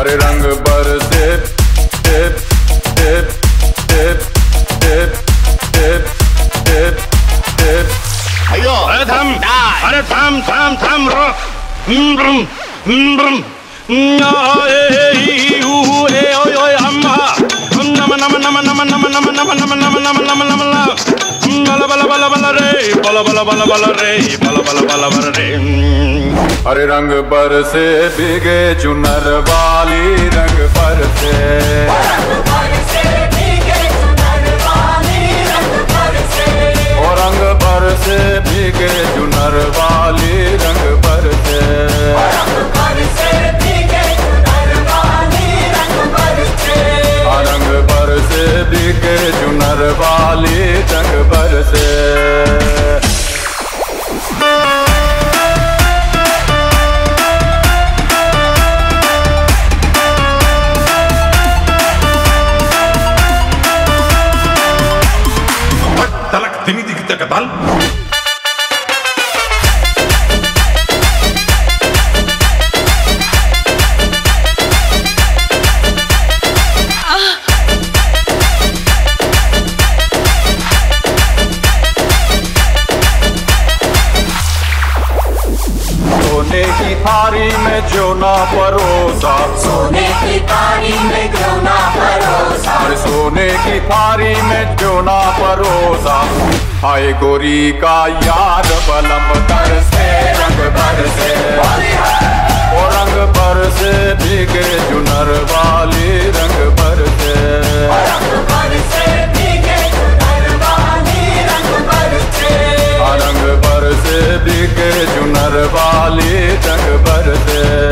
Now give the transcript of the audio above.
हरे रंग बर देव देव देव देव देव देव देव देव अयो। अरे थम अरे थम थम थम रो। ब्रम ब्रम ब्रम बला, बला, बला, बला रे, बला, बला, बला, बला रे, बला, बला, बला, बला रे। हम्म। हरे रंग पर से भीगे चुनर वाली रंग पर से सोने की थारी में जो ना परोसा सोने की थारी में जो ना परोसा सोने की थारी में जो ना परोसा हाय गोरी का यार बलम तर से रंग भर से Like a